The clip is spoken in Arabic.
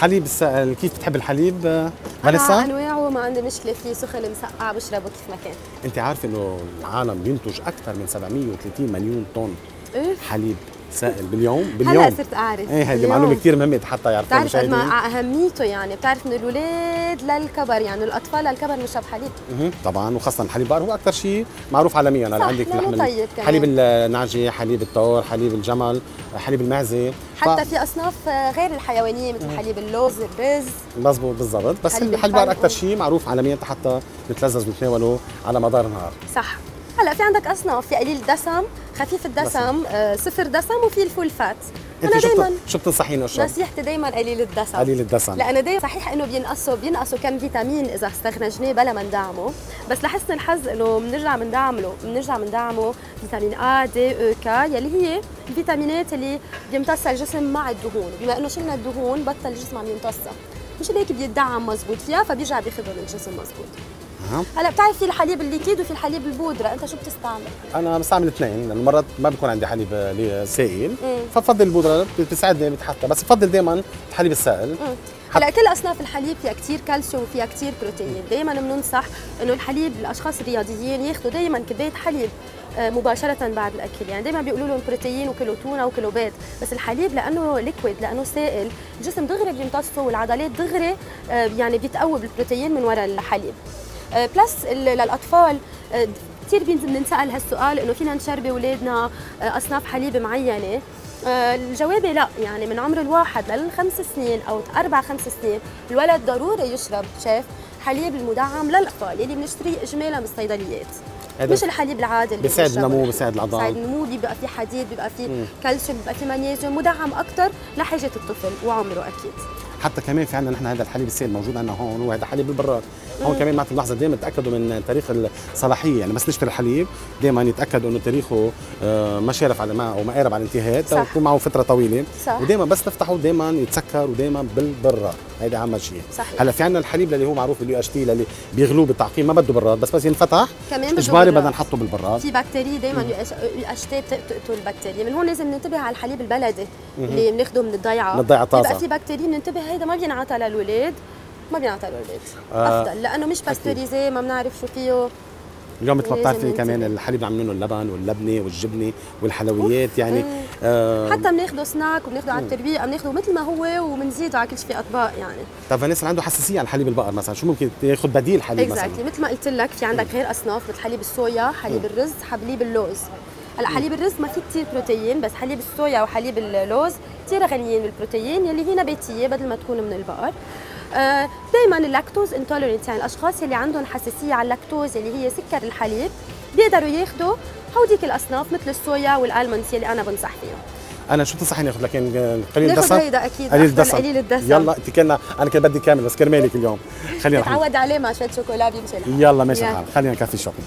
حليب السائل كيف بتحب الحليب؟ آه، أنا فانيسا أنواعه ما عندي مشكله فيه سخن مسقع بشربه كيف ما كان. أنت عارف إنه العالم بينتج أكثر من 730 مليون طن إيه؟ حليب. سائل باليوم؟ هلا باليوم. صرت أعرف. إيه هيدي اليوم. معلومه كثير مهمه حتى يعرفوها بتعرف قد ما أهميته يعني. بتعرف إنه الأولاد للكبر يعني الأطفال للكبر بنشرب حليب. طبعا وخاصة الحليب البقر هو أكثر شيء معروف عالميا. هلا صح، عندك طيب. حليب النعجه حليب الثور حليب الجمل حليب المعزة. حتى في أصناف غير الحيوانية مثل حليب اللوز الرز. مزبوط بالضبط. بس حليب الحليب البقر الفرن. أكثر شيء معروف عالميا حتى بتلذذ وتناوله على مدار النهار. صح. هلا في عندك أصناف. في قليل دسم خفيف الدسم آه، صفر دسم وفي الفول فات أنا شو دائما شو بتنصحيني اشرب؟ نصيحتي دائما قليل الدسم. قليل الدسم. لأنه دايما صحيح إنه بينقصوا بينقصوا كم فيتامين إذا استخرجناه بلا ما ندعمه. بس لحسن الحظ إنه بنرجع بندعمه بنرجع بندعمه فيتامين ا دي أو كا يلي هي الفيتامينات اللي بيمتصها الجسم مع الدهون. بما إنه شلنا الدهون بطل الجسم عم يمتصها. مش هيك بيدعم مزبوط فيها فبيرجع بياخذهم الجسم مزبوط. هلا بتعرف في الحليب الليكيد وفي الحليب البودرة أنت شو بتستعمل؟ أنا بستعمل اثنين لأنه مرات ما بيكون عندي حليب سائل فبفضل البودرة بتساعدني بتحطها بس بفضل دائما الحليب السائل. هلا كل أصناف الحليب فيها كثير كالسيوم وفيها كثير بروتين. دائما بننصح إنه الحليب الأشخاص الرياضيين ياخذوا دائما كبايه حليب آه، مباشرة بعد الأكل. يعني دائما بيقولوا لهم بروتين وكلوا تونة وكلوا بيض بس الحليب لأنه liquid لأنه سائل الجسم دغري بيمتصه والعضلات دغري آه، يعني بيتقوى بالبروتين من وراء الحليب. plus ال- للأطفال آه، كثير بنسأل هالسؤال إنه فينا نشربي اولادنا آه، أصناف حليب معينة. آه، الجواب لا يعني من عمر الواحد للخمس سنين أو أربع خمس سنين الولد ضروري يشرب شيف حليب المدعم للأطفال اللي بنشتريه اجمالا من الصيدليات مش الحليب العادي اللي بيساعد النمو. بيساعد العظام. بيساعد النمو بيبقى فيه حديد بيبقى فيه كالسيوم بيبقى فيه مغنيسيوم مدعم أكثر لحاجه الطفل وعمره أكيد. حتى كمان في عندنا نحن هذا الحليب السائل موجود عندنا هون وهذا حليب البراد هون كمان ما تلاحظوا دائما تأكدوا من تاريخ الصلاحية يعني بس نشتري الحليب دائما يتأكدوا إنه تاريخه آه، ما شارف على ما أو ما قارب على الانتهاء صح. يكون معه فترة طويلة. ودائما بس تفتحه دائما يتسكر ودائما بالبراد هيدا اهم شيء. هلا في عندنا الحليب اللي هو معروف ال UHT اللي بيغلوه بالتعقيم ما بده براد بس بس ينفتح. كمان إجباري. بدنا نحطه بالبراد. في بكتيريا دائما الاشتات تقتل البكتيريا من هون لازم ننتبه على الحليب البلدي اللي بناخده من الضيعة. من الضيعة طازة. بيبقى في بكتيريا بننتبه هيدا ما بينعطى للولاد. ما بينعطى للولاد. آه، أفضل لأنه مش pasteurisé ما بنعرف شو فيه. اليوم مثل ما بتعرفي كمان. الحليب اللي عاملينه اللبن واللبنه والجبنه والحلويات يعني آه حتى بناخده سناك وبناخده على الترويقة بناخده مثل ما هو وبنزيده على كل شيء في أطباق يعني. طب اللي عنده حساسية على حليب البقر مثلا شو ممكن ياخذ بديل حليب مثلا؟ exactly مثل ما قلت لك في عندك غير أصناف مثل حليب الصويا حليب الرز حليب اللوز. هلأ حليب الرز ما في كثير بروتين بس حليب الصويا وحليب اللوز كثير غنيين بالبروتين يلي هي نباتيه بدل ما تكون من البقر. آه دائما ال lactose intolerant يعني الأشخاص اللي عندهم حساسية على اللاكتوز اللي هي سكر الحليب بيقدروا ياخذوا هوديك الأصناف مثل الصويا والألمونز اللي أنا بنصح فيهم. أنا شو بتنصحيني أخذ؟ لكن قليل ناخذ دسم هيدا أكيد قليل أفضل دسم قليل الدسم. يلا اتكلنا أنا كان بدي كامل بس كرمالك اليوم خلينا نروح. تعود عليه مع شوية شوكولا بيمشي الحال. يلا ماشي. الحال. خلينا نكفي شوبينج